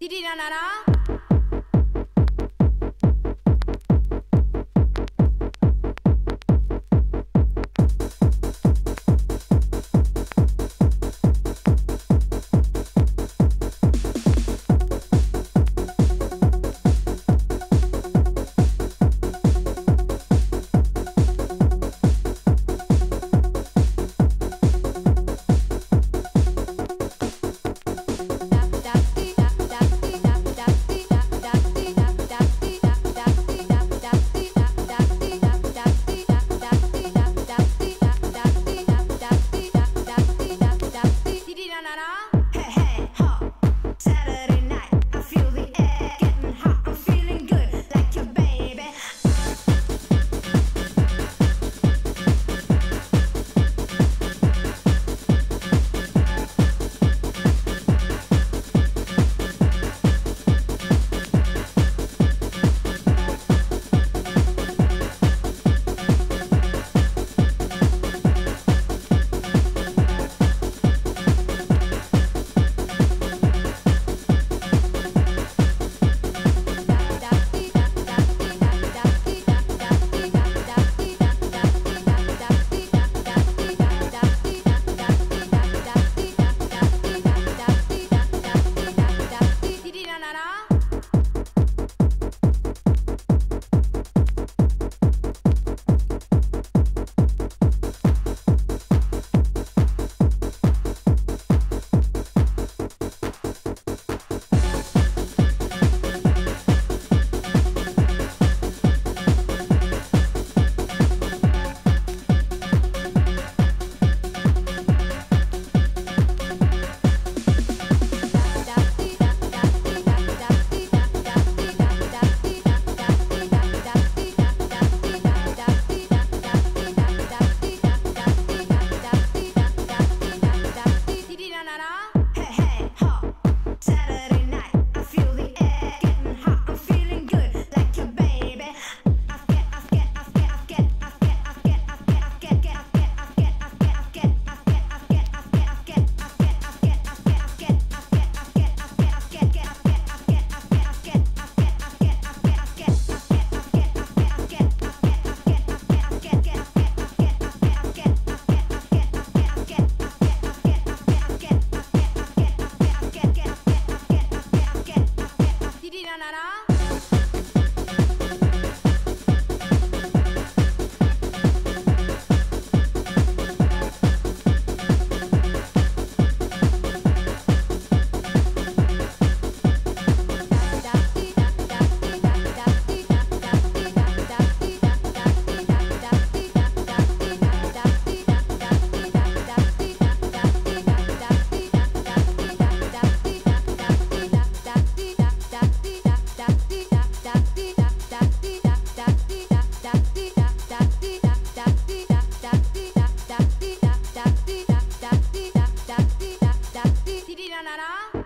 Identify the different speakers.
Speaker 1: ดีดีนะนะนะ Narará.